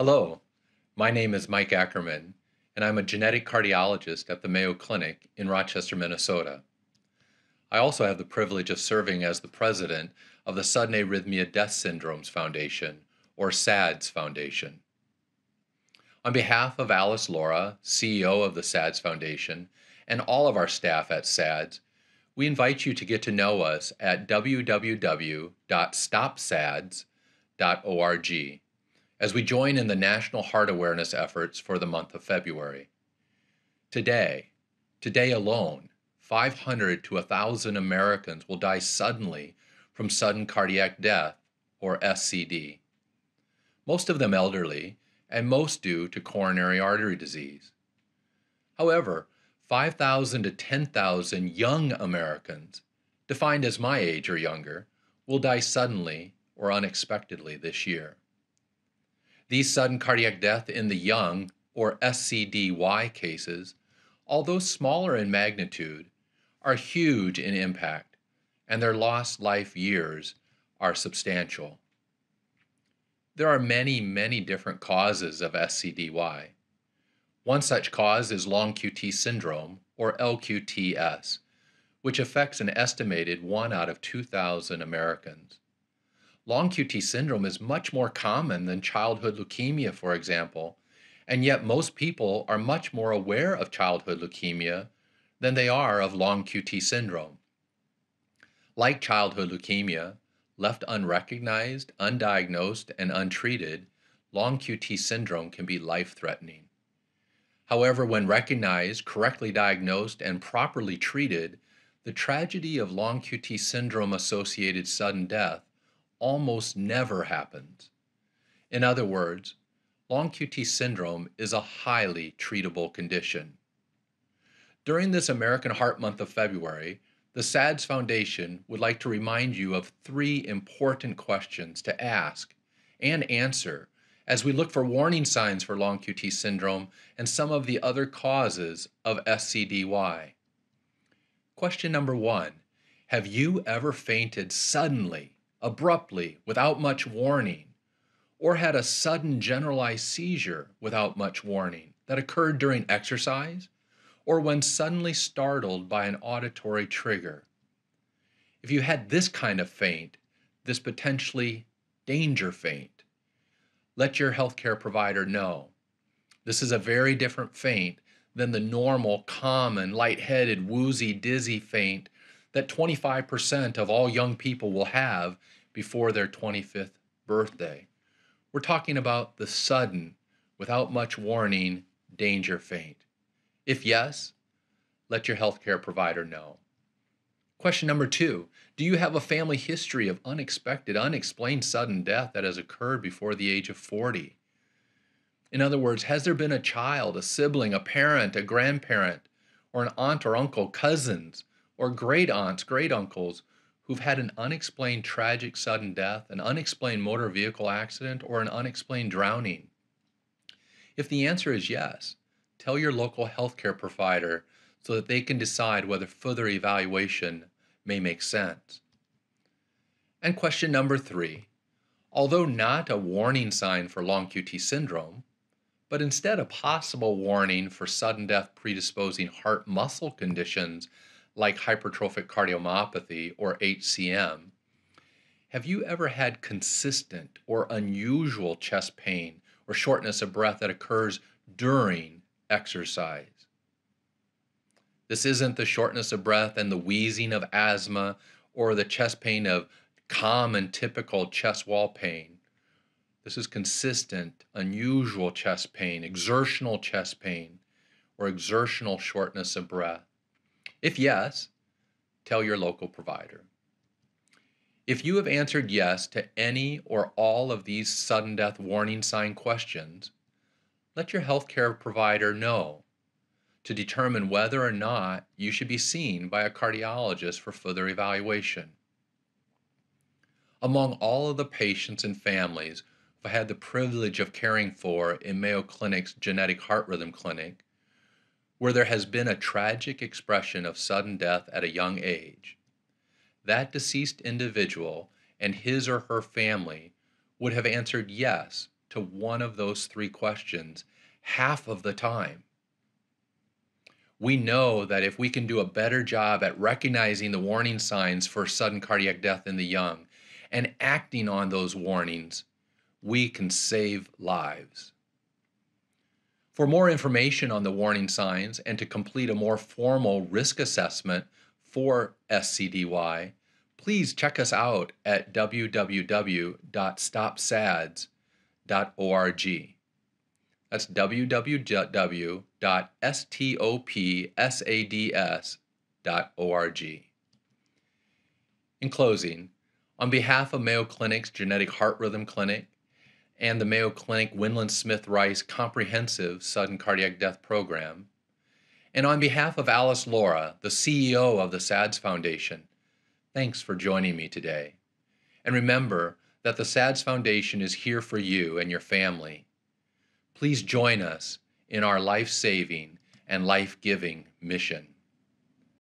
Hello, my name is Mike Ackerman, and I'm a genetic cardiologist at the Mayo Clinic in Rochester, Minnesota. I also have the privilege of serving as the president of the Sudden Arrhythmia Death Syndromes Foundation, or SADS Foundation. On behalf of Alice Lara, CEO of the SADS Foundation, and all of our staff at SADS, we invite you to get to know us at www.stopsads.org as we join in the national heart awareness efforts for the month of February. Today, today alone, 500 to 1,000 Americans will die suddenly from sudden cardiac death, or SCD. Most of them elderly, and most due to coronary artery disease. However, 5,000 to 10,000 young Americans, defined as my age or younger, will die suddenly or unexpectedly this year. These sudden cardiac death in the young, or SCDY cases, although smaller in magnitude, are huge in impact, and their lost life years are substantial. There are many, many different causes of SCDY. One such cause is long QT syndrome, or LQTS, which affects an estimated 1 out of 2,000 Americans. Long QT syndrome is much more common than childhood leukemia, for example, and yet most people are much more aware of childhood leukemia than they are of long QT syndrome. Like childhood leukemia, left unrecognized, undiagnosed, and untreated, long QT syndrome can be life threatening. However, when recognized, correctly diagnosed, and properly treated, the tragedy of long QT syndrome associated sudden death almost never happens. In other words, long QT syndrome is a highly treatable condition. During this American Heart Month of February, the SADS Foundation would like to remind you of three important questions to ask and answer as we look for warning signs for long QT syndrome and some of the other causes of SCDY. Question number one Have you ever fainted suddenly, abruptly, without much warning, or had a sudden generalized seizure without much warning that occurred during exercise or when suddenly startled by an auditory trigger? If you had this kind of faint, this potentially danger faint, let your healthcare provider know. This is a very different faint than the normal, common, lightheaded, woozy, dizzy faint that 25% of all young people will have before their 25th birthday. We're talking about the sudden, without much warning, danger faint. If yes, let your healthcare provider know. Question number two Do you have a family history of unexpected, unexplained sudden death that has occurred before the age of 40? In other words, has there been a child, a sibling, a parent, a grandparent, or an aunt or uncle, cousins, or great aunts, great uncles who've had an unexplained tragic sudden death, an unexplained motor vehicle accident, or an unexplained drowning? If the answer is yes, tell your local healthcare provider so that they can decide whether further evaluation may make sense. And question number three although not a warning sign for long QT syndrome, but instead a possible warning for sudden death predisposing heart muscle conditions like hypertrophic cardiomyopathy or HCM, have you ever had consistent or unusual chest pain or shortness of breath that occurs during exercise? This isn't the shortness of breath and the wheezing of asthma or the chest pain of common, typical chest wall pain. This is consistent, unusual chest pain, exertional chest pain, or exertional shortness of breath. If yes, tell your local provider. If you have answered yes to any or all of these sudden death warning sign questions, let your healthcare provider know to determine whether or not you should be seen by a cardiologist for further evaluation. Among all of the patients and families I've had the privilege of caring for in Mayo Clinic's genetic heart rhythm clinic, where there has been a tragic expression of sudden death at a young age, that deceased individual and his or her family would have answered yes to one of those three questions half of the time. We know that if we can do a better job at recognizing the warning signs for sudden cardiac death in the young and acting on those warnings, we can save lives. For more information on the warning signs and to complete a more formal risk assessment for SCDY, please check us out at www.stopsads.org. That's www.stopsads.org. In closing, on behalf of Mayo Clinic's Genetic Heart Rhythm Clinic and the Mayo Clinic Windland Smith Rice Comprehensive Sudden Cardiac Death Program, and on behalf of Alice Lara, the CEO of the SADS Foundation, thanks for joining me today. And remember that the SADS Foundation is here for you and your family Please join us in our life saving and life giving mission.